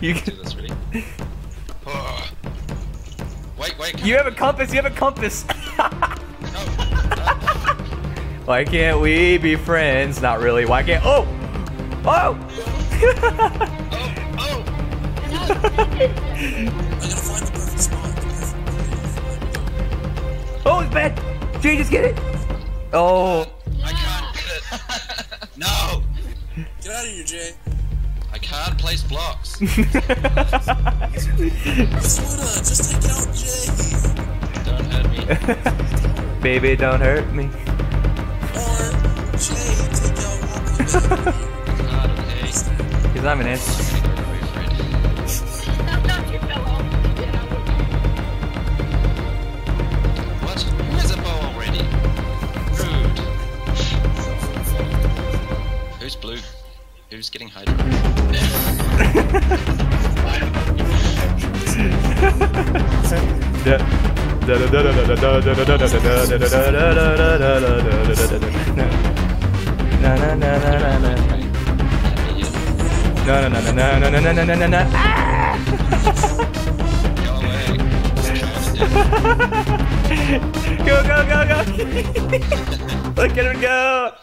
You can, do this, ready? Oh. Wait, wait. you have a compass. You have a compass. Why can't we be friends? Not really. Why can't? Oh, oh. Oh, oh. No. I gotta find the perfect spot. The perfect- oh, it's bad. Jay, just get it. Oh, I can't get it. no. Get out of here, Jay hard place blocks. don't hurt me. Baby, don't hurt me. He's not even answering. was getting Hydro. go, go, go, go! Look at him go!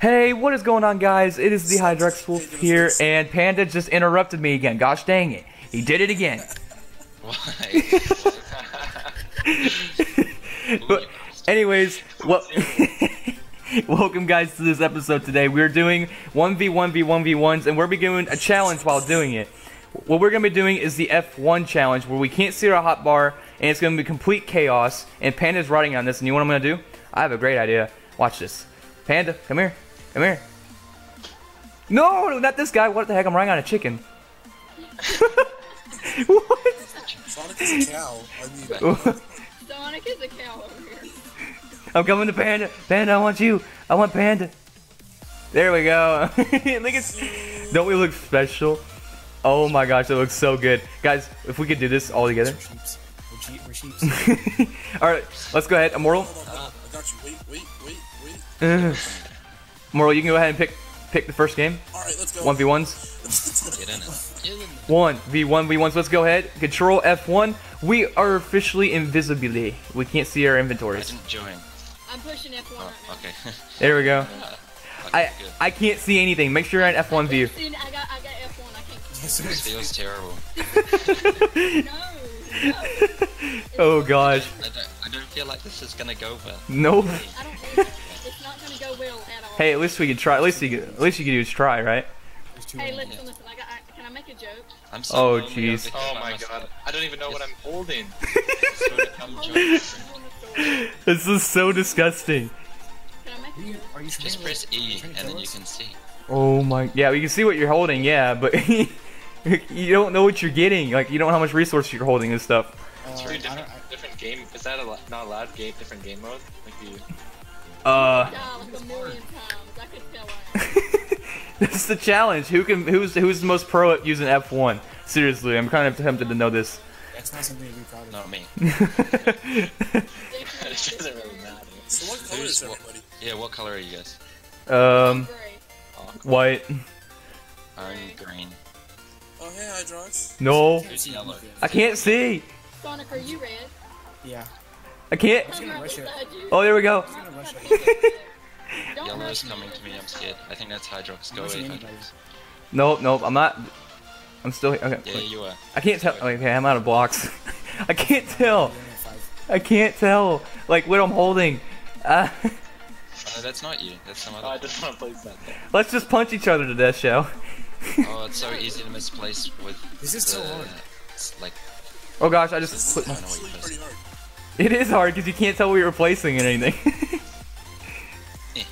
Hey, what is going on, guys? It is the Hydrox Wolf here, and Panda just interrupted me again. Gosh dang it. He did it again. But anyways, well, welcome guys to this episode today. We're doing 1v1v1v1s and we're be doing a challenge while doing it. What we're going to be doing is the F1 challenge where we can't see our hotbar and it's going to be complete chaos and Panda's writing on this and you know what I'm going to do? I have a great idea. Watch this. Panda, come here. Come here. No, not this guy. What the heck? I'm riding on a chicken. what? Sonic is a cow. I mean, Sonic is a cow over here. I'm coming to Panda. Panda, I want you. I want Panda. There we go. look at, don't we look special? Oh my gosh, it looks so good, guys. If we could do this all together. We're sheeps. We're, G- we're sheeps. all right, let's go ahead. Immortal, Hold on, hold on. I got you. Wait, wait, wait, wait. Immortal, you can go ahead and pick pick the first game. All right, let's go. One v ones. Get in it. Get in it. One v one v ones. Let's go ahead. Control F1. We are officially invisible. We can't see our I inventories. didn't join. I'm pushing F1 Oh, right okay. There we go. okay, I good. I can't see anything. Make sure you're in F1 view. See, I got, I got F1. I can't. This feels terrible. No, no. Oh gosh. I don't, I don't feel like this is gonna go well. Nope. I don't think it's not gonna go well at all. Hey, at least we could try. At least you could, at least you could do is try, right? Hey, of them. listen, listen. I got. I, can I make a joke? I'm so Oh, lonely jeez. Oh my myself. god, I don't even know what I'm holding. So to come join me. This is so disgusting. Can I make Are a you, joke? are you trying Just press E and then you can see. Oh my. Yeah, we can see what you're holding. Yeah, but you don't know what you're getting. Like you don't know how much resource you're holding and stuff. Uh, Two I different, don't, I, different game. Is that a, not allowed? Game different game mode? Like you. Uh, Yeah, like a million times. I could tell. I this is the challenge. Who can? Who's who's the most pro at using F1? Seriously, I'm kind of tempted to know this. that's not something to be proud of. Not me. it doesn't really matter. So what color is everybody? Yeah, what color are you guys? um, Gray. white. Orange, green. Oh, hey, Hydrox. No, Who's yellow? I can't see. Sonic, are you red? Yeah. I can't. I'm right rush it. Oh, there we go. I'm gonna rush it. Don't Yellow is coming to me. I'm scared. I think that's Hydrox. I'm Go away. Hydrox. Nope, nope. I'm not. I'm still. here. Okay. Yeah, you are. I can't tell. Okay, I'm out of blocks. I can't tell. You're in at five. I can't tell. Like what I'm holding. Uh, Oh, that's not you. That's some Oh, I just want to place that let's just punch each other to death, shall? oh, it's so easy to misplace with. This is the, so hard. Like. Oh gosh, I just. Clicked. It is hard because you can't tell what you're replacing or anything. Eh.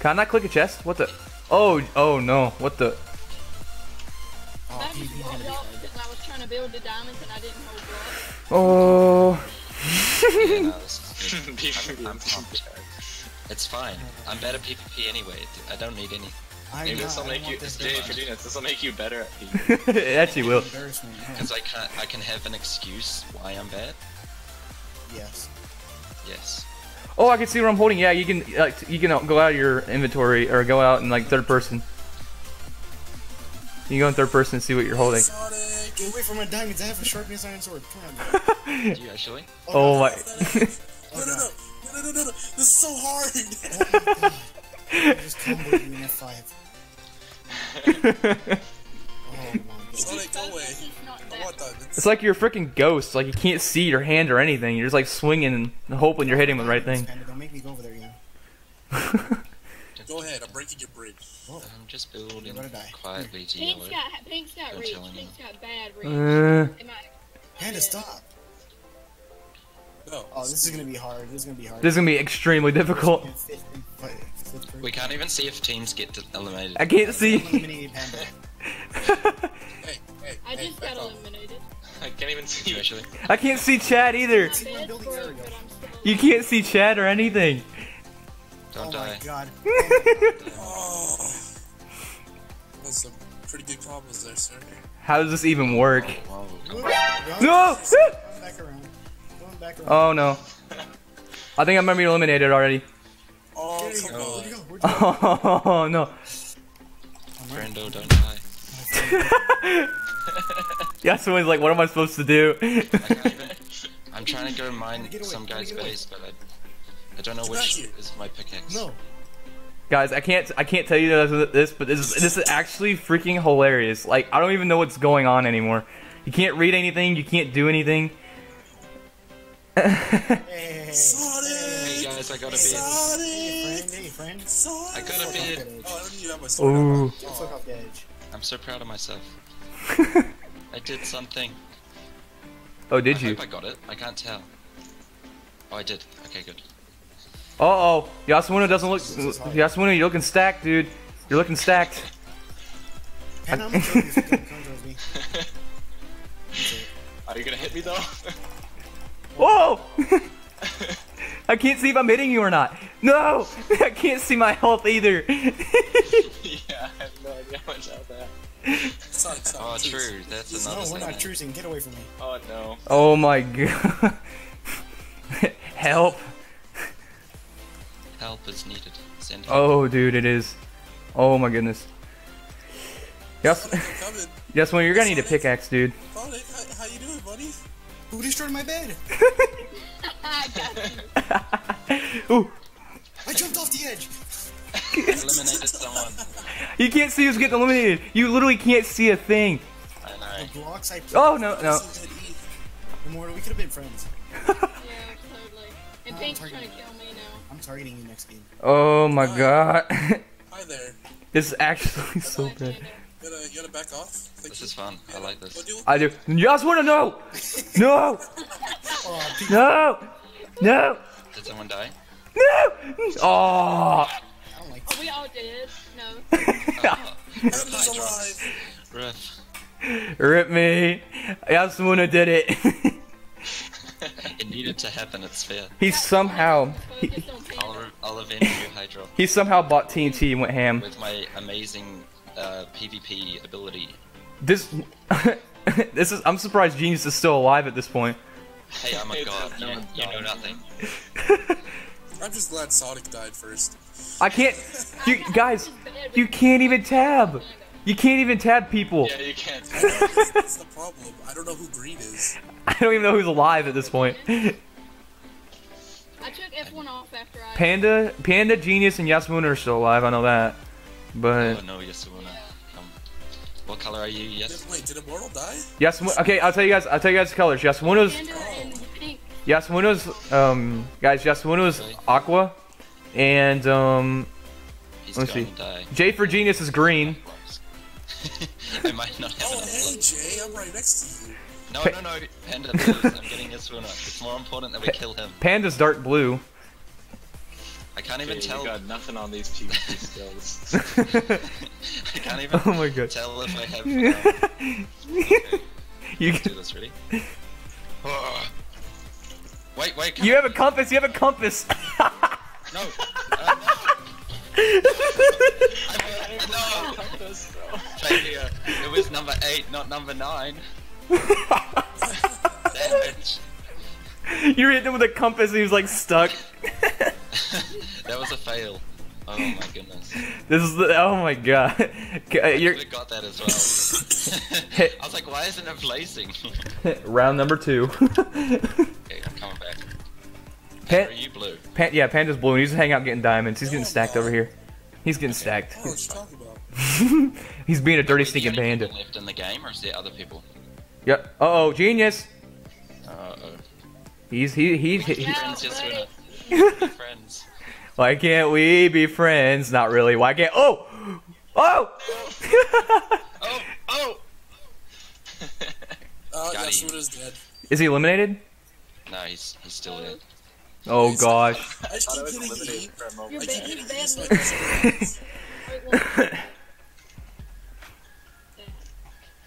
Can I not click a chest? What the? Oh, oh no! What the? Oh, oh. no, it's, it's fine. I'm better PvP anyway. I don't need any I'm Maybe not, this will make you. this Jay, to if you're doing this, this will make you better at PvP. it actually will. Because I can't. I can have an excuse why I'm bad. Yes. Yes. Oh, I can see what I'm holding. Yeah, you can like you can go out of your inventory or go out in like third person. You can go in third person and see what you're holding. Sonic. Get away from my diamonds. I have a sharpness iron sword. Come on. Do you actually? Oh, oh my. Oh, no, no, no, no, no, no, no, no. This is so hard. I just comboed you in F5. Oh my god. Sonic, go away. It's not I that want diamonds. It's like you're a freaking ghost. Like you can't see your hand or anything. You're just like swinging and hoping you're hitting the right thing. Don't make me go over there again. Go ahead, I'm breaking your bridge. Whoa. I'm just building You're gonna die. quietly to Pink's yellow. got Pink's got Don't reach. Pink's got bad reach. Uh, Panda, stop. No. Oh, this is gonna be hard. This is gonna be hard. this is gonna be extremely difficult. Fifth and fi- fifth person. We can't even see if teams get eliminated. I can't see. Eliminated Hey, hey, I hey, just got off. eliminated. I can't even see You you. actually? I can't see Chad either. My See, we're bed's building broke, area. but I'm still You can't see Chad or anything. Don't oh die. my god. Oh. That's some pretty good combos there, sir. How does this even work? Oh, Whoa, come Whoop. on. Run. No! Going back around. Going back around. Oh no. I think I'm gonna be eliminated already. Oh, come on. Where'd he go? Where'd he go? Oh no. Brando, don't die. Yeah, someone's like, what am I supposed to do? I can't even. I'm trying to go mine away, some guy's base, but I, I don't know Get which back here. is my pickaxe. No. Guys, I can't I can't tell you this, but this is, this is actually freaking hilarious. Like, I don't even know what's going on anymore. You can't read anything. You can't do anything. Hey, hey, hey, hey. Sonic! Hey guys, I got a bid. Sonic! Friend, hey, friend. Sonic! I got a bid. Oh, I don't even have my sword. Ooh. Get the fuck off the edge. I'm so proud of myself. I did something. Oh, I did you? hope I got it. I can't tell. Oh, I did. Okay, good. Uh oh. Yasuna doesn't look. Yasuna, you're looking stacked, dude. You're looking stacked. Panda, I'm gonna kill you if you don't come towards me. Are you gonna hit me though? Whoa! I can't see if I'm hitting you or not. No! I can't see my health either. yeah, I have no idea how much out there. Sonic, Sonic. Oh, please. true. That's another No, we're thing. not choosing. Get away from me. Oh no. oh my god. Help. Help is needed. Send help. Oh, dude, it is. Oh my goodness. Yes, Sonic, I'm coming. yes, when you're gonna need a pickaxe, dude. Sonic, how, how you doing, buddy? Who destroyed my bed? I got you. Ooh, I jumped off the edge. Eliminated someone. you can't see who's getting eliminated. You literally can't see a thing. I know. The blocks I Oh no, no. Said E. Immortal, we could have been friends. Yeah, totally. And Oh, Pink's trying to kill me now. I'm targeting you next game. Oh my god. Hi there. this is actually so Bye, bad. Panda. You gotta, you gotta back off. Thank This you. is fun. I like this. What do you? I do. Just wanna know. No, Oh, no, no, Did someone die? no. Oh. I don't like Oh, we all did. No. Panda's alive. Riff. Rip me. Yasuna did it. It needed to happen. It's fair. he somehow he, Focus on Panda. I'll, I'll avenge you, Hydro, he somehow bought TNT and went ham. with my amazing uh, PvP ability. This this is I'm surprised Genius is still alive at this point. Hey, I'm a god. You, you know nothing. I'm just glad Sonic died first. I can't you guys you can't even tab. You can't even tab people. Yeah, you can't. That's, that's the problem. I don't know who Green is. I don't even know who's alive at this point. I took F1 off after I. Panda Panda Genius and Yasuna are still alive, I know that. But Oh no, Yasuna. Come. What color are you? Yes. Wait, did Immortal die? Yasuna okay, I'll tell you guys I'll tell you guys the colors. Yes, Panda and Pink. Yasuna's um guys, Yasuna's aqua and um He's Let's see. die. J for Genius is green. I might not have Oh, hey, luck. Jay, I'm right next to you. No, no, no. Panda, please. I'm getting Yasuna. It's more important that we kill him. Panda's dark blue. I can't even tell. you got nothing on these PvP skills. I can't even Oh my god. tell if I have. Um, okay, You let's do this. Ready? wait, wait. you have a compass, you have a compass. No. Uh, no. Failure. It was number eight, not number nine. Damn it. you hit him with a compass and he was like stuck. that was a fail. Oh my goodness. This is the oh my god. Okay, I You're could've got that as well. I was like, why isn't it placing? round number two. okay, I'm coming back. Pan, Are you blue? Pan, yeah, Panda's blue and he's hanging out getting diamonds. He's getting stacked over here. He's getting stacked. What you talking about? He's being a dirty Is the stinking only panda. left in the game, or is there other people? Yep. Uh oh, genius. Uh oh. He's he he. he, Yeah, Friends, yes, buddy. we're friends. Why can't we be friends? Not really. Why can't? Oh, oh. Oh, oh! Uh, Got him. Dead. Is he eliminated? no, he's he's still there. Oh gosh. I just keep was hitting E. for a moment. You're I bad. You're hitting bad. so I can see Wait, one.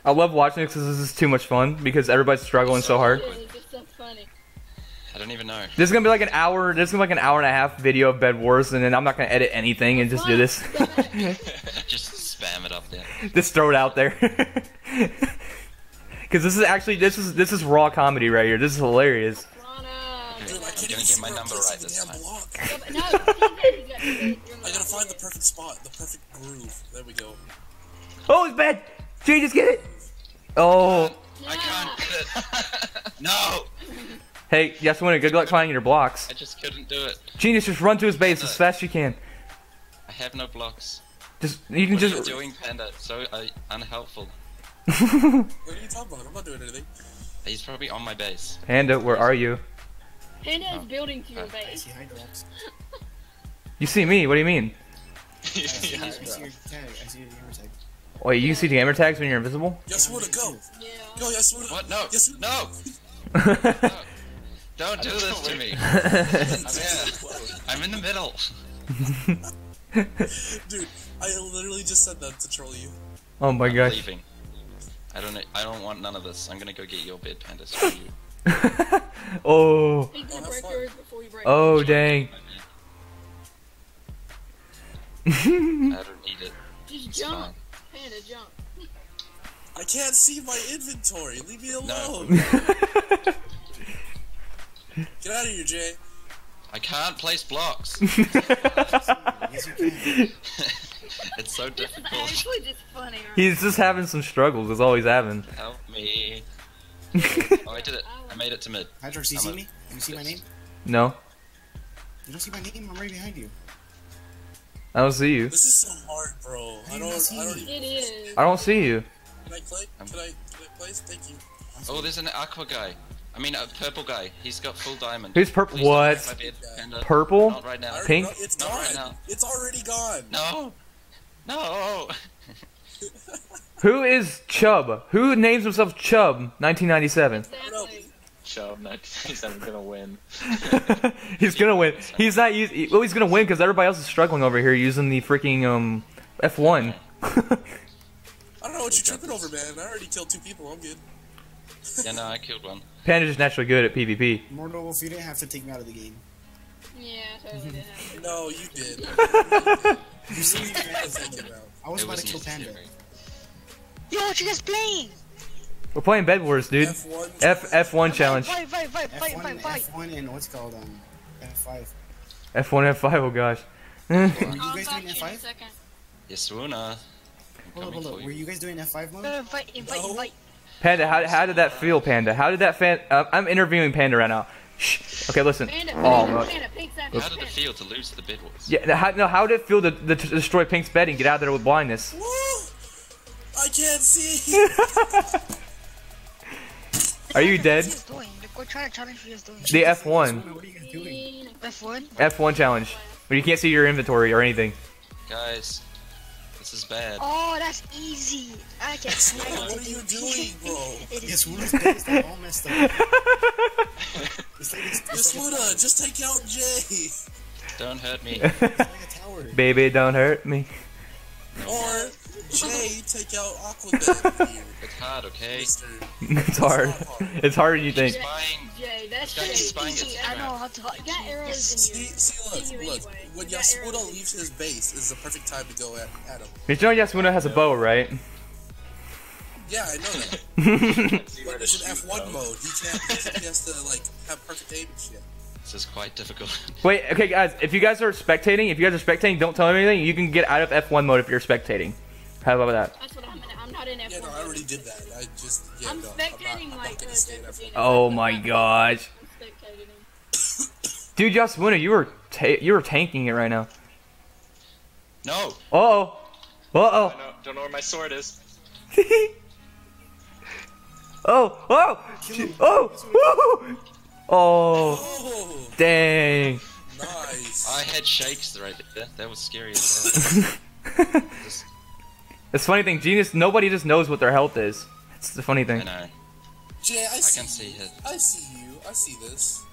I love watching it because this is too much fun because everybody's struggling so hard. It is, It's so funny. I don't even know. This is gonna be like an hour. This is gonna be like an hour and a half video of Bed Wars, and then I'm not gonna edit anything and just do this. Just spam it up there. just throw it out there. Because this is actually this is this is raw comedy right here. This is hilarious. Dude, I I'm can't gonna even get my number right this time. block. Yeah, but no, you got it. You're I gotta find the perfect spot, the perfect groove. There we go. Oh, it's bad. Jay, just get it. Oh, I can't get it. no! Hey, yes, winner. Good luck finding your blocks. I just couldn't do it. Genius, just run to his base as fast as you can. I have no blocks. Just you can What are you just. doing, Panda? So uh, unhelpful. What are you talking about? I'm not doing anything. He's probably on my base. Panda, where are you? Panda is building to your Okay. I base. see Hydrox. You see me? What do you mean? I see, I see your tag. I see your gamer tag. Wait, you can see gamer tags when you're invisible? Yasuna, go! Yeah. Go, Yasuna! What? No! Yes, No! no! Don't do this to me. I'm here. I'm in the middle. Dude, I literally just said that to troll you. oh my I'm gosh. leaving. I don't. I don't want none of this. I'm gonna go get your bed, Panda. Screw you. oh. Oh, gonna have break fun. yours before you break. Oh dang. I don't need it. Just It's jump. Panda, jump. I can't see my inventory. Leave me No. Alone. Get out of here, Jay. I can't place blocks. Yes, you can. it's so This is difficult. actually just funny. Right? He's just having some struggles. That's all he's having. Help me. Oh, I did it. I made it to mid. Hydrox, do you I'm see me? Do you see my name? No, You don't see my name? I'm right behind you. I don't see you. This is so hard, bro. I I don't. see I don't. you. Even, It is. I don't see you. can I play? Um, can I? Can I play? Thank you. Oh, there's an aqua guy. I mean, a purple guy. He's got full diamond. Who's purple? Please What? hit my bed, Panda. Purple? Not right now. Pink? know- It's Not gone. right now. It's already gone. No. No. Who is Chubb? Who names himself Chubb? 1997. Exactly. Show him he's gonna win. he's gonna win. He's not. Us- well, he's gonna win because everybody else is struggling over here using the freaking um F1. I don't know what you're tripping over, man. I already killed two people. I'm good. Yeah, no, I killed one. Panda's just naturally good at PvP. More noble if you didn't have to take me out of the game. Yeah, totally did have to. No, you did. You see me, I man? take it out. I was It about was to kill Panda. necessary. Yo, what you guys playing? We're playing Bed Wars, dude. F1. F F1 challenge. Fight, fight, fight, fight, F1, fight, fight. F1 and what's called um F5. F1 F5. Oh gosh. Were you guys doing you in a F5? Yes, Luna. I'm Hold up, hold up. Were you. you guys doing F5 mode? Uh, fight, invite, No. invite. Panda, how, how did that feel, Panda? How did that fan? Uh, I'm interviewing Panda right now. Shh. Okay, listen. Panda, Oh, Panda, no. Panda, How did it feel to lose the bed wars? Yeah, how, no, how did it feel to, to, to destroy Pink's bed and get out of there with blindness? Woo! I can't see. Are you dead? What you guys doing? Like, what kind of challenge you guys doing? The F1. What are you guys doing? F1? F1 challenge. Where you can't see your inventory or anything. Guys, this is bad. Oh, that's easy. I can see. I what are you doing, bro? It is. Yes, Wuna's bed is like all messed up. It's like, it's, it's like, a, just take out Jay. Don't hurt me. like a tower. Baby, don't hurt me. Or Jay, take out Aquaman. It's hard, okay? Mister. It's hard. It's harder than you think. Spying. Jay, that's Guys, Jay. spying is Easy, I know how to. You got arrows in you. See, see, See you look, look. anyway. When You got arrows Yasuna in leaves his base, is the perfect time to go at, at him. Did you know Yasuna has a bow, right? Yeah, I know that. But it's an F1 mode. He can't. He has to like have perfect aim and shit. This is quite difficult. Wait, okay, guys. If you guys are spectating, if you guys are spectating, don't tell me anything. You can get out of F1 mode if you're spectating. How about that? That's what I'm. I'm not in F1. Yeah, no, I already did that. I just yeah, I'm no, spectating I'm not, I'm like not uh, gonna stay in F1. Oh my gosh, I'm spectating him. dude, Yasuna, you were ta- you were tanking it right now. No! Uh oh. Uh I know, don't know where my sword is. oh. oh. Oh. Oh. Woo! Oh. Oh, Dang. nice. I had shakes right there. That was scary as hell. Just- It's funny thing, Genius. Nobody just knows what their health is. It's the funny I thing. know. Jay, I I see. can see you. it. I see you. I see this.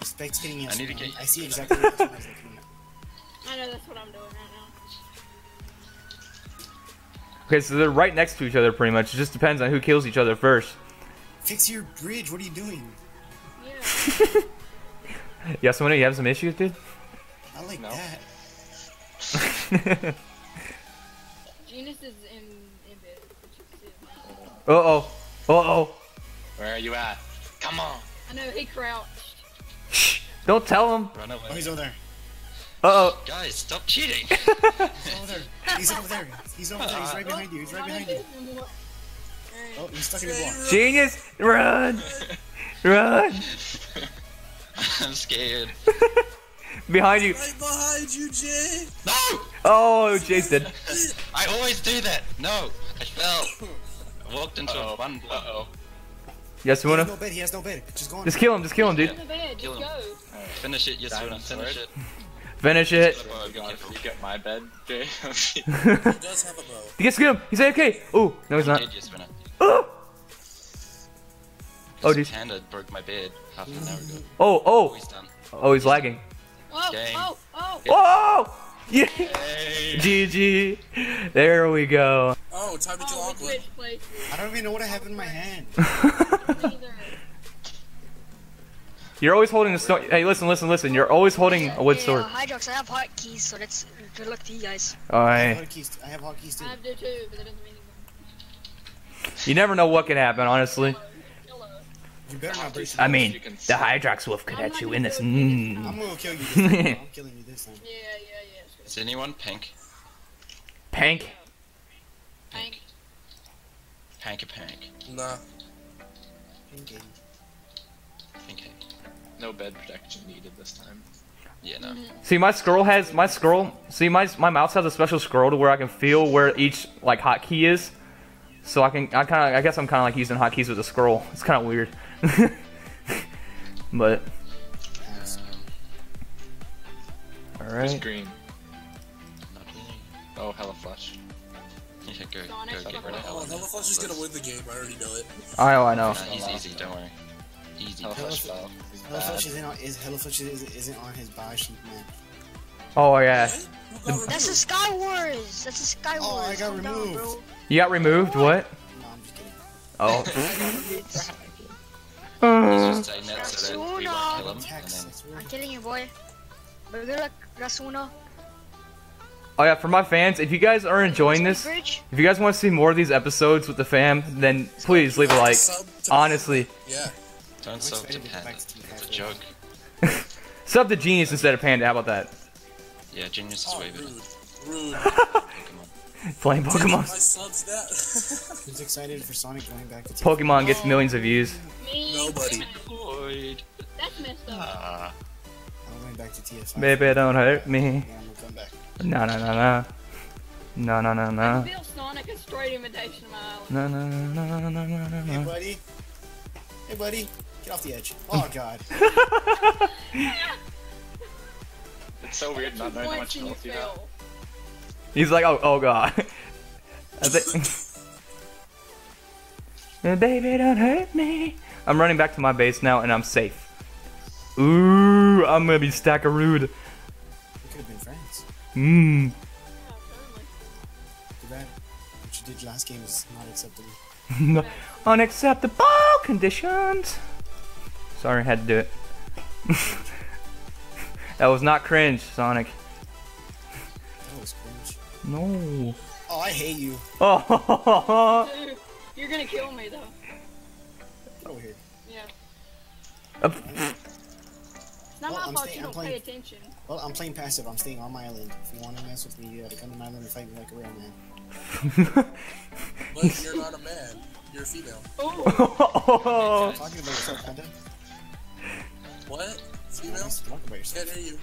Spectating I need to no. get- I see exactly what you're looking at. I know that's what I'm doing right now. Okay, so they're right next to each other pretty much. It just depends on who kills each other first. Fix your bridge. What are you doing? Yeah. Yasuna, you have some issues, dude? I like No. that. Genius is in in bed. which is it. Uh oh. Uh oh. Where are you at? Come on. I know he crouched. Shh. Don't tell him. Run Oh, away. he's over there. Uh oh. Guys, stop cheating! He's over there. He's over there. He's over there. He's right behind you. He's right behind you. Oh, he's stuck in the block. Genius, run. Run. I'm scared. Behind you. Right behind you, Jay. No! Oh, Jace did. I always do that! No! I fell! I walked into a one Uh block. oh. He has no bed. He has no bed. Just go on. Just kill him. Just kill him, dude. In the bed. Kill him. go. Finish it, Yasuna, Diamond finish it. Finish it. Oh, Oh god, you get my bed, Jay. He does have a bow. Yes, get him. He's okay. Oh, no, he's not. Oh, Oh, This dude. panda broke my bed half an hour ago. oh, Oh, oh. he's done. Oh, he's lagging. Oh, Dang. oh, oh. Oh! Yeah. Hey! GG. There we go. Oh, time to kill Oh, Aqua. which? I don't even know what I have in my hand. You're always holding a stone. Hey, listen, listen, listen. You're always holding a wood sword. Yeah, sword. Hydrox, I have hotkeys, so that's good luck to you guys. I have Alright. hotkeys. I have hotkeys too. I do too, but that doesn't mean anything. You never know what could happen, honestly. Hello. You better not break. I mean, You the Hydrox Wolf could I'm hit you in this. do Mm. I'm gonna kill you this time. I'm killing you this time. Yeah, yeah, yeah. Is anyone pink? Pank. Hank. Pank a pank. Nah. Pinky. Pink. no bed protection needed this time. Yeah, no. See, my scroll has my scroll. See, my my mouse has a special scroll to where I can feel where each like hotkey is. So I can, I kind of, I guess I'm kind of like using hotkeys with a scroll. It's kind of weird. but all Who's right. green? Oh, hella flush. Yeah, go, go get rid of off. Oh, Helen. Hella Flush is gonna win the game. I already know it. I, oh, I know. Nah, he's easy, don't worry. Easy. Hella flush fell. He's Flush isn't on, is Hello Flush is, isn't on his buy sheet, man. Oh yeah. What? That's a? Sky Wars. That's a Sky Wars. Oh, I got Calm down, removed. You got removed. What? No, I'm just kidding. Oh. He's just saying that so we kill him. Then, I'm killing you, boy. But good luck, Yasuna. Oh yeah, for my fans, if you guys are enjoying this, if you guys want to see more of these episodes with the fam, then please leave a like. Honestly, Yeah. don't sub to excited to get Panda. back to Team It's a joke. sub to Genius instead of Panda. How about that? Yeah, Genius is Oh, way better. rude. Rude. Pokemon. Playing My Pokemon. subs that. Who's excited for Sonic going back to Team Pokemon gets millions of views. Me. Nobody. That's messed up. I'm going back to TF5. Baby, don't hurt me. Yeah, I'm gonna come back. No, no, no, no. No, no, no, I no. feel Sonic a straight invitation to my. No, no, no, no, no, no, no, Hey, buddy. Hey, buddy. Get off the edge. Oh, God. It's so weird not knowing how much Once and you health you have. He's like, oh, oh god. I think. Baby, don't hurt me. I'm running back to my base now, and I'm safe. Ooh, I'm gonna be stackarood. We could have been friends. Mmm. Totally. Too bad. What you did last game is not acceptable. Unacceptable conditions. Sorry, I had to do it. that was not cringe, Sonic. That. No. Oh, I hate you. Oh, You're gonna kill me though. Get over here. Yeah. Uh, It's not Well, my I'm fault you don't pay attention. Well, I'm playing passive. I'm staying on my island. If you want to mess with me, you gotta come to my island and fight me like a real man. But you're not a man. You're a female. oh. Talking about yourself, Panda. What? Female? Talk about yourself. Can't hear you.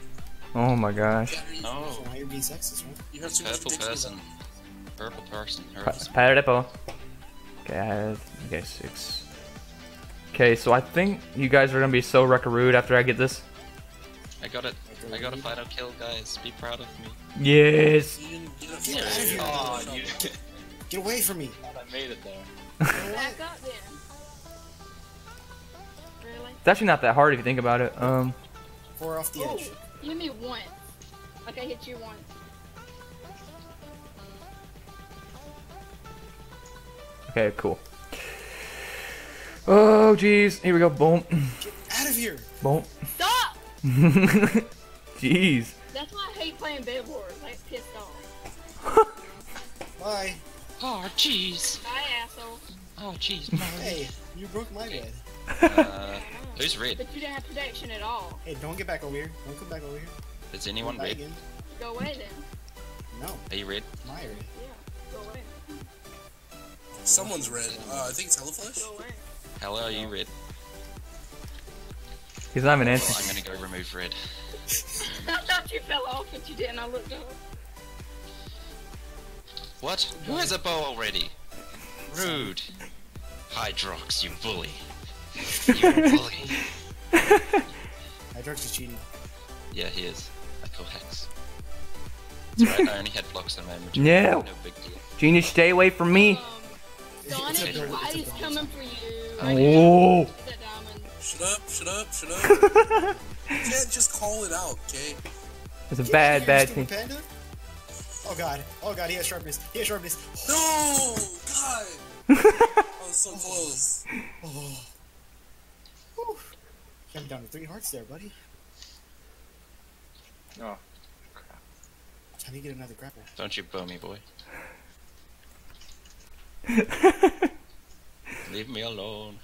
Oh my gosh. Can't hear you. No. So now you're being sexist. You have too Purple person. Purple person. Purple. Okay, I have okay six. Okay, so I think you guys are gonna be so rude after I get this. I got it. I got a final kill, guys. Be proud of me. Yes. Get out of here. Oh, you Get away from me. thought I made it there. Back up then. Really? It's actually not that hard if you think about it. Um. Four off the Oh, edge. You hit me once. Like I hit you once. Okay, cool. Oh jeez. Here we go. Boom. Get out of here. Boom. Stop! Jeez. That's why I hate playing bed wars. Like pissed off. Bye. Oh, jeez. Bye, asshole. Oh, jeez. Hey, you broke my bed. Uh, who's red? But you didn't have protection at all. Hey, don't get back over here. Don't come back over here. Is anyone red? again. Go away then. No, Are you red? my red. Yeah. Go away. Someone's red. Uh, I think it's Hellaflesh. Go away. Hello, are you red? He's not even Well, answering. I'm gonna go remove red. I thought you fell off, but you didn't. I looked up. What? Who has a bow already? Rude. Hydrox, you bully. You bully. Hydrox is cheating. Yeah, he is. I call Hex. It's alright, I only had blocks on my inventory. No. No big deal. Genius, stay away from me. Um, Sonic, It's why is coming for you? Oh. Is that diamond? Shut up, shut up, shut up. you can't just call it out, okay? It's a bad, bad thing. Panda. Oh god. Oh god, he has sharpness. He has sharpness. No! God! I was so close. Oh. Whew. I'm down to three hearts there, buddy. Oh, Trying to get another grapple. Don't you bow me, boy. Leave me alone.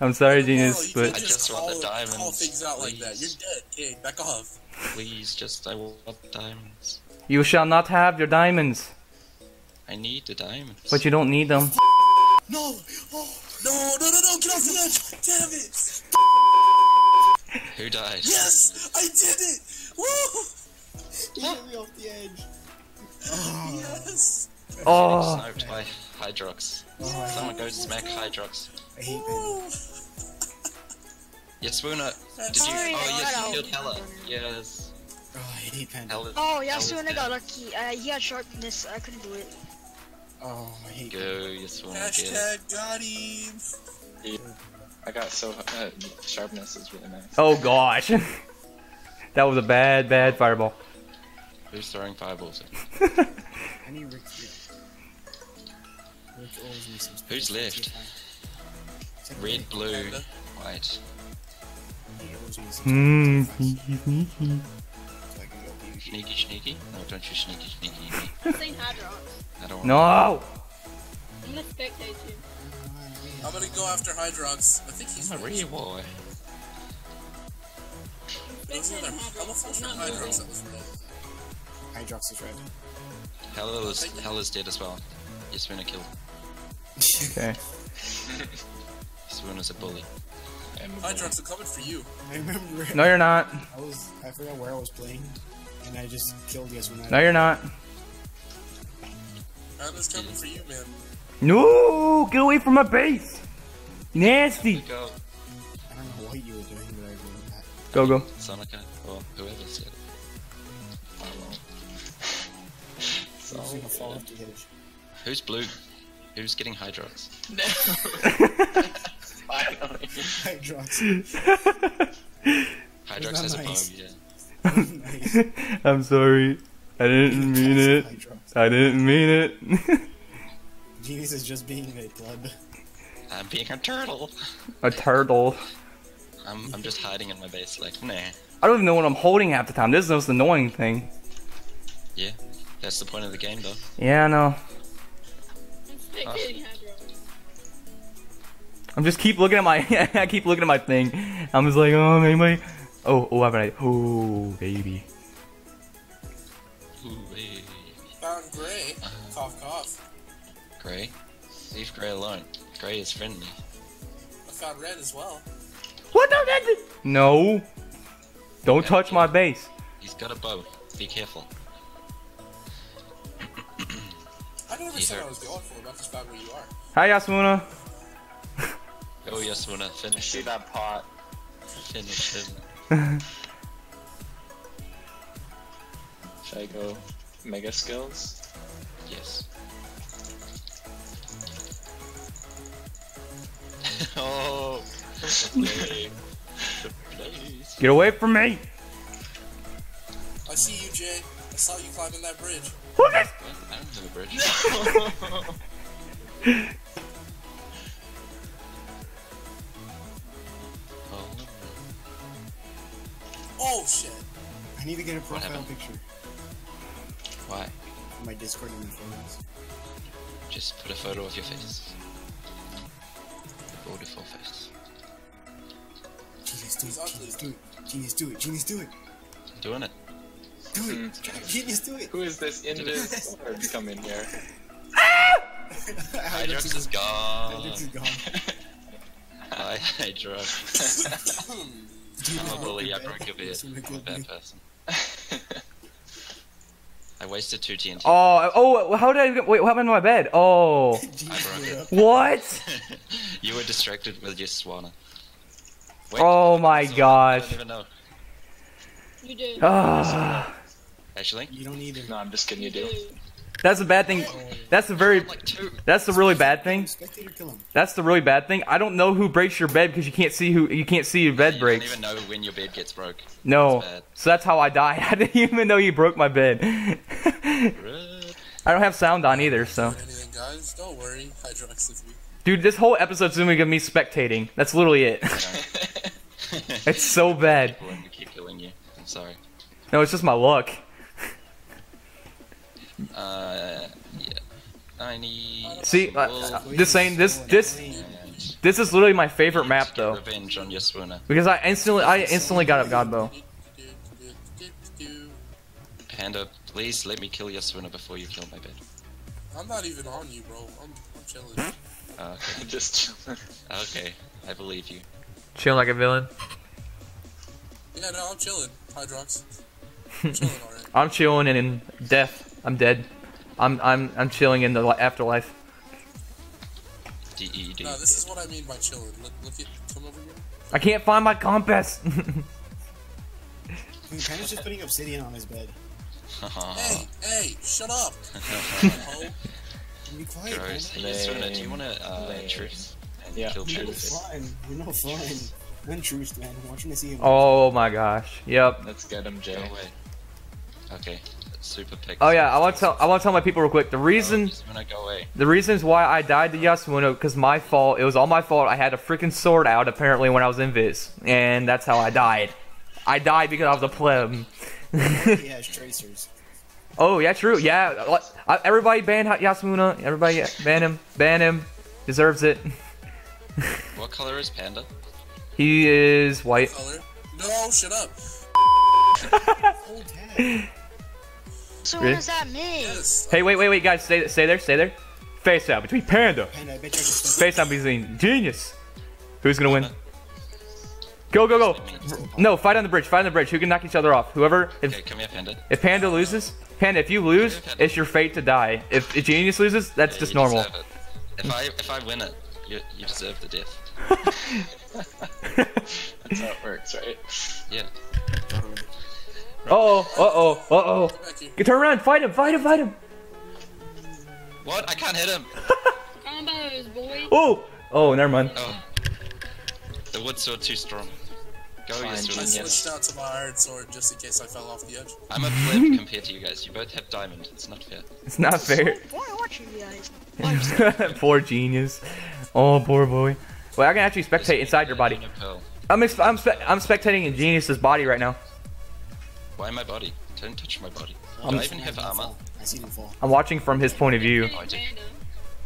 I'm sorry, oh, Genius, you but can't I just want the diamonds, Call things out like that. You're dead. Okay, back off. Please, just I want diamonds. you shall not have your diamonds. I need the diamonds. But you don't need them. No! Oh! No, no, no, no! Get off the edge! Damn it! Who died? Yes! I did it! Woo! He hit me off the edge. Oh. Yes! Oh. Sniped by Hydrox. Oh, I Someone go smack Hydrox. I hate Panda. Woo! Yes, Spoona. Did you? Oh, yes, you killed Hella. Yes. Oh, I hate Panda. Hella. Oh, Hella's Yasuna dead. got lucky. Uh, he had sharpness. I couldn't do it. Oh, I hate Panda. Go, Yasuna. Get it. Hashtag got him! I got so uh, sharpness is really nice. Oh gosh. that was a bad, bad fireball. Who's throwing fireballs? I need Rick. Rick owes me some Who's left? Red, blue, white. He owes me some Hmm. Sneaky, sneaky. No, don't you sneaky, sneaky. me. I've seen Hydrox. I don't want. No. I'm gonna spectate you. I'm gonna go after Hydrox. I think he's I'm a real boy. I'm It was either spectating Hydrox. Hellaflesh I'm or not Hydrox moving. that was red. Hydrox is red. Hella is Hella's dead as well. Yasuna killed. Okay. Yasuna's a bully. Hydrox, I'm coming for you. I remember. No, you're not. I was. I forgot where I was playing, and I just killed Yasuna. No, you're not. Panda's coming for you, man. No, get away from my base. Nasty. Go, I don't know what you were doing, but I did that. Go, go. Sonica, or whoever said it. I was gonna fall off the edge. Who's blue? Who's getting Hydrox? Finally. Hydrox. Hydrox that has a nice? bow, yeah. Nice. I'm sorry. I didn't mean it. I didn't mean it. Genius is just being a pleb. I'm being a turtle. a turtle. I'm, I'm just hiding in my base, like, nah. I don't even know what I'm holding half the time. This is the most annoying thing. Yeah, that's the point of the game, though. Yeah, I know. I'm spectating I'm just keep looking at my. I keep looking at my thing. I'm just like, oh, anybody? Oh, oh, haven't I? Oh, baby. Ooh, wee. Found Gray. Cough, cough. Gray? Leave Gray alone. Gray is friendly. I found Red as well. What the? No. Don't touch my base. He's got a bow. Be careful. I never He said I was going for him. I just found where you are. Hi, Yasuna. Oh, yes, finish see him. that pot. Finish him. Should I go mega skills? Yes. oh, the play. The plays. Get away from me. I see you, Jay. I saw you climbing that bridge. What? I don't have a bridge. need to get a profile picture why? for my Discord and my phones. Just put a photo of your face. A beautiful face. Genius, do it. ugly. Genius, do it. Genius, do it. Genius, do it. I'm doing it. Do it. Genius, do it. Who is this invis lord coming here? Hydrox is gone. Hydrox is gone. Hi, Hydrox. Do I'm a bully. I broke your beard. I'm a killed bad person. I wasted two TNT. Oh, oh, how did I get, wait, what happened to my bed? Oh. Genius broke blew it. up. What? you were distracted with your swanna. Oh my I don't gosh. even know. You do. Ah. Actually, You don't either. no, I'm just kidding. You You do. do. That's a bad thing. That's a very, that's the really bad thing. Spectator, kill him. That's the really bad thing. I don't know who breaks your bed because you can't see who, you can't see your bed you breaks. don't even know when your bed gets broke. No. That's. So that's how I died. I didn't even know you broke my bed. I don't have sound on either, so. Guys? Don't worry. Hydrox with me. Dude, this whole episode's gonna be me spectating. That's literally it. it's so bad. People keep killing you. I'm sorry. No, it's just my luck. Uh, yeah. I need. See, uh, uh, this saying this this this is literally my favorite map though, Revenge on Yasuna. because I instantly I instantly got a god bow. Panda, please let me kill Yasuna before you kill my bed. I'm not even on you, bro. I'm, I'm chilling. Uh, okay. just chilling. okay, I believe you. Chilling like a villain. Yeah, no, I'm chilling. Hydrox. I'm chilling already. I'm chilling and in death. I'm dead. I'm I'm I'm chilling in the afterlife. D E D. No, this is what I mean by chilling. Look, look at, come over here. I can't find my compass. Dude, Panda's just putting obsidian on his bed. Hey, hey, shut up. Ho. Be quiet, Gross. Panda. Hey, Yasuna, do you want to uh, Lame. truce? And Yeah. kill You're no Panda's bed? fun. You're no fun. Untruth, man. I'm watching to see him. oh my gosh. Yep. Let's get him, Go away. Okay. Super pick. Oh yeah, I want to tell I want to tell my people real quick. The oh, reason Yasuna, go away. The reasons why I died to Yasuna because my fault. It was all my fault. I had a freaking sword out apparently when I was in Viz, and that's how I died. I died because I was a pleb. He has tracers. oh yeah, true. Yeah, uh, uh, everybody ban Ha- Everybody ban him. Ban him. Deserves it. What color is Panda? He is white. Color. No, shut up. Tag. So Really? what does that mean? Yes. Hey, wait, wait, wait, guys, stay, stay there, stay there. Face out between Panda. Panda, I bet you I can still Face out between Genius. Who's gonna win? Go, go, go. No, fight on the bridge. Fight on the bridge. Who can knock each other off? Whoever. If Okay, come here, Panda. If Panda loses, Panda, if you lose, it's your fate to die. If, if Genius loses, that's Yeah, just normal. If I if I win it, you you deserve the death. That's how it works, right? Yeah. Uh oh, uh oh, uh oh. Back here. Turn around, fight him, fight him, fight him. What? I can't hit him. Combos, boy. Oh, oh, never mind. Oh. The wood sword too strong. Go, Fine, I switched out to my iron sword just in case I fell off the edge. I'm a pleb compared to you guys. You both have diamond. It's not fair. It's not fair. Why watch you guys? poor Genius. Oh, poor boy. Well, I can actually spectate inside your body. I'm I'm, spe- I'm spectating in Genius's body right now. Why my body? Don't touch my body. Do I'm- I even have armor? I see them fall. I'm watching from his point of view. Oh, I do. Panda.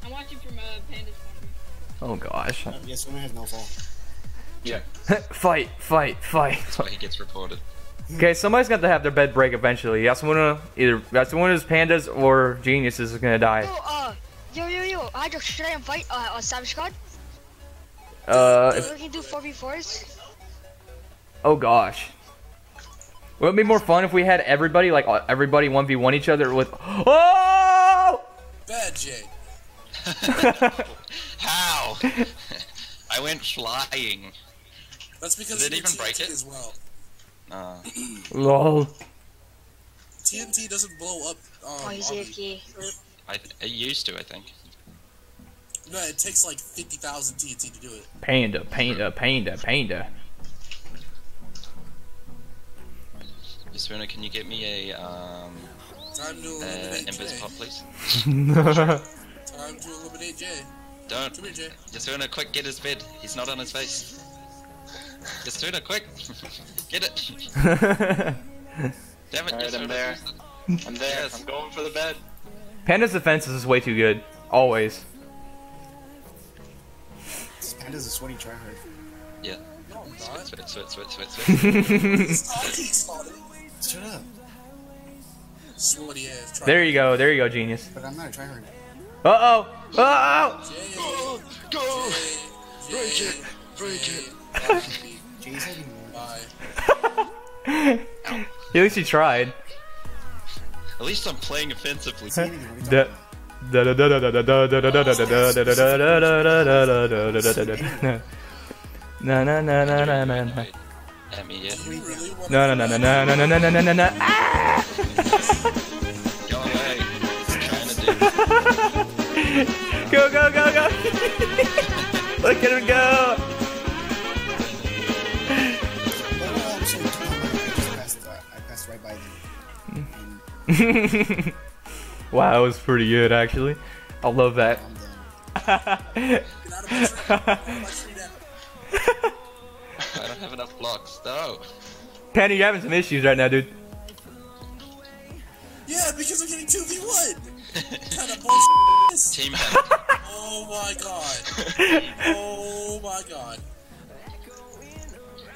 I'm watching from uh, Panda's point of view. Oh gosh. Uh, yes, woman has no fall. Yeah. fight, fight, fight. That's why he gets reported. Okay, somebody's got to have their bed break eventually. Yasuna, either Yasuna's pandas or geniuses is gonna die. Yo, uh, yo, yo, yo, Hydro, should I invite uh, a Savage God? Uh, We can do 4v4s. oh gosh. Would it be more fun if we had everybody, like everybody 1v1 each other with. Oh! Bad Jay. How? I went flying. That's because Did it even TNT break it? as well. Uh, Lol. TNT doesn't blow up. Um, Oh, he's Obby. AFK. I it used to, I think. No, it takes like 50,000 TNT to do it. Panda, panda, panda, panda. Yasuna, can you get me a um Time to uh, Ember's Jay. pop, please? Time to eliminate Jay. Don't. Come here, Jay. Yasuna, quick, get his bed. He's not on his face. Yasuna, quick, get it. Damn it, Alright, I'm there. I'm there. Yes. I'm going for the bed. Panda's defenses is way too good. Always. Panda's a sweaty tryhard. Yeah. No, Sweat, sweat, sweat, sweat, sweat, sweat. Shut up. Sweaty ass. There you go. There you go, genius. But I'm not a tryhard. Uh oh. Uh oh. Go. Go. Break it. Break it. Jason. Bye. At least you tried. At least I'm playing offensively. Na na na na na na. At me yet? No no no no no no no no no no no no. Ah! Go away. Go go go go! Look at him go! Oh, uh, Wow, that was pretty good actually. I love that. I'm done. Get out of my tree. Get out of my tree now. I don't have enough blocks. No. Penny, you're having some issues right now, dude. Yeah, because I'm getting 2v1. kind of bullshit. Team hack. Oh my god. Oh my god.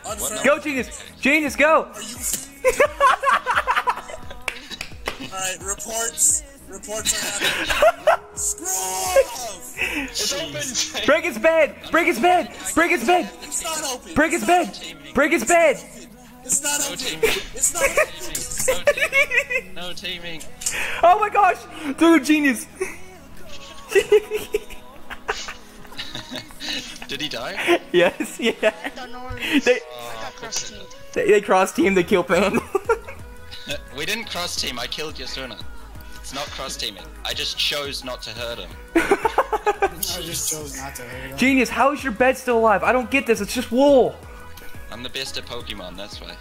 Unfriendly. Go, genius! Genius, go! Are you? Alright, reports. Reports are happening. Screw off! It's open! Break his bed! Break his bed! Break his bed! It's not open. Break his bed! Break his bed! It's not No open. teaming. It's not open. No teaming. Oh my gosh! Dude, genius! Did he die? yes, yeah. Don't know where he is. They, I got cross teamed. they, they cross team to kill Pan. we didn't cross team. I killed Yasuna. It's not cross teaming. I just chose not to hurt him. I just chose not to hurt him. genius, how is your bed still alive? I don't get this, it's just wool. I'm the best at Pokemon. That's why.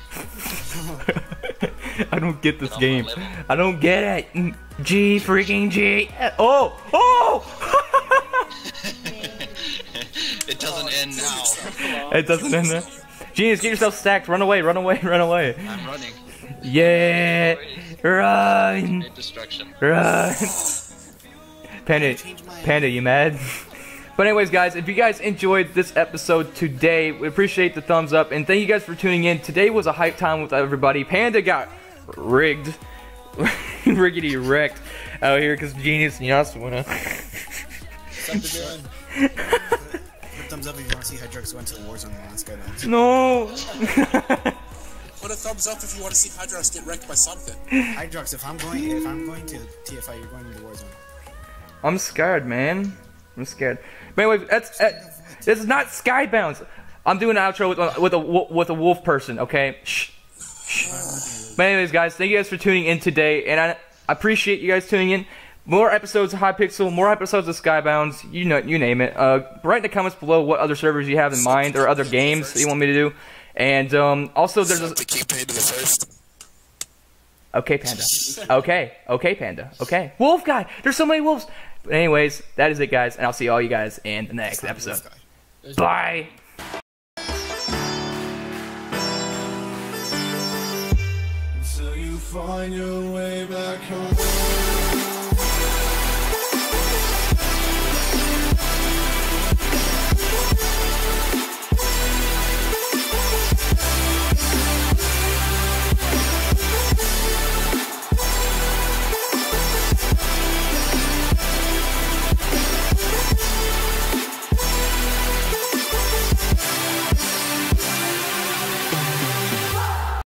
I don't get this Get on my game. I don't get it. G freaking G. Oh! Oh! it doesn't end now. it doesn't end there. Genius, get yourself stacked. Run away, run away, run away. I'm running. Yeah! Run! Run! Panda, Panda, you mad? But anyways, guys, if you guys enjoyed this episode today, we appreciate the thumbs up and thank you guys for tuning in. Today was a hype time with everybody. Panda got rigged, riggedy wrecked out here because Genius and Yasuna. Put thumbs up if you want to see how Hydrox go into the Warzone on Skylines. no. Put a thumbs up if you want to see Hydrox get wrecked by something. Hydrox, if I'm going, if I'm going to TFI, you're going to the Warzone. I'm scared, man. I'm scared. But anyway, that's uh, this is not Skybounds. I'm doing an outro with a, with a with a wolf person. Okay. Shh. Shh. But anyways, guys, thank you guys for tuning in today, and I, I appreciate you guys tuning in. More episodes of Hypixel, more episodes of Skybounds, you know, you name it. Uh, write in the comments below what other servers you have in mind or other games that you want me to do. And um, also, there's a, keep paid to the first. Okay, Panda. Okay, okay, Panda. Okay. Wolf guy! There's so many wolves! But anyways, that is it, guys, and I'll see all you guys in the next episode. Bye! Until you find your way back home.